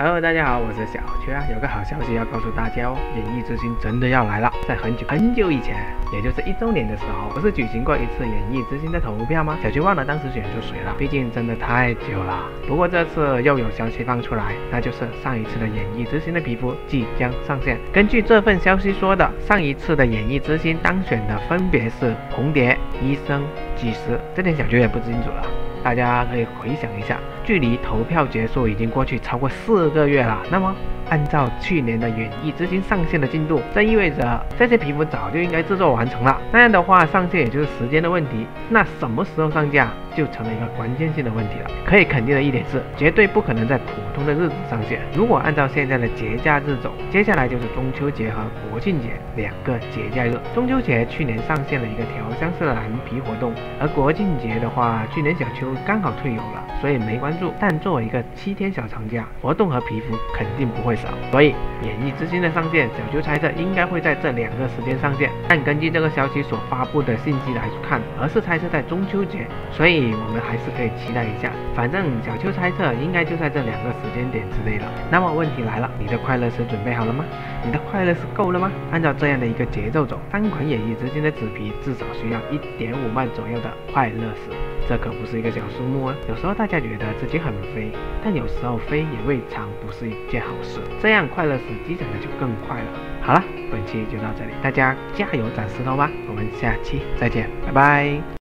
Hello，大家好，我是小缺啊，有个好消息要告诉大家哦，演艺之星真的要来了。在很久很久以前，也就是一周年的时候，不是举行过一次演艺之星的投票吗？小缺忘了当时选出谁了，毕竟真的太久了。不过这次又有消息放出来，那就是上一次的演艺之星的皮肤即将上线。根据这份消息说的，上一次的演艺之星当选的分别是红蝶、医生、技师，这点小缺也不清楚了。大家可以回想一下，距离投票结束已经过去超过四个月了。那么，按照去年的演艺之星上线的进度，这意味着这些皮肤早就应该制作完成了。那样的话，上线也就是时间的问题。那什么时候上架，就成了一个关键性的问题了。可以肯定的一点是，绝对不可能在普通的日子上线。如果按照现在的节假日走，接下来就是中秋节和国庆节两个节假日。中秋节去年上线了一个调香式蓝皮活动，而国庆节的话，去年小秋刚好退游了，所以没关注。但作为一个七天小长假，活动和皮肤肯定不会少。所以，演艺之星的上线，小秋猜测应该会在这两个时间上线。但根据这个消息所发布的信息来看，而是猜测在中秋节，所以我们还是可以期待一下。反正小秋猜测应该就在这两个时间点之内了。那么问题来了，你的快乐石准备好了吗？你的快乐石够了吗？按照这样的一个节奏走，三款演艺之星的纸皮至少需要一点五万左右的快乐石，这可不是一个小数目啊。有时候大家觉得自己很飞，但有时候飞也未尝不是一件好事。这样快乐时积攒的就更快了。好了，本期就到这里，大家加油攒石头吧，我们下期再见，拜拜。